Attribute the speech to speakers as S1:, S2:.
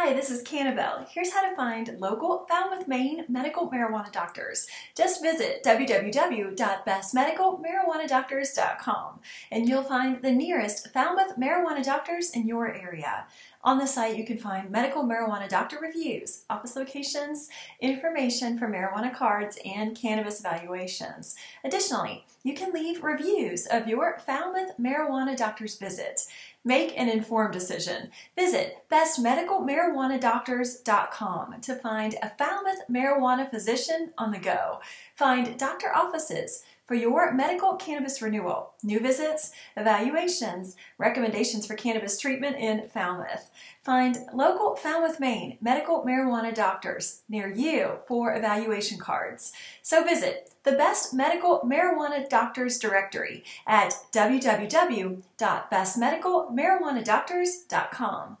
S1: Hi, this is Cannabelle. Here's how to find local Falmouth, Maine medical marijuana doctors. Just visit www.bestmedicalmarijuanadoctors.com and you'll find the nearest Falmouth marijuana doctors in your area. On the site, you can find medical marijuana doctor reviews, office locations, information for marijuana cards, and cannabis evaluations. Additionally, you can leave reviews of your Falmouth marijuana doctor's visit. Make an informed decision. Visit bestmedicalmarijuanadoctors.com to find a Falmouth marijuana physician on the go. Find doctor offices for your medical cannabis renewal, new visits, evaluations, recommendations for cannabis treatment in Falmouth. Find local Falmouth, Maine medical marijuana doctors near you for evaluation cards. So visit the Best Medical Marijuana Doctors Directory at www.bestmedicalmarijuanadoctors.com.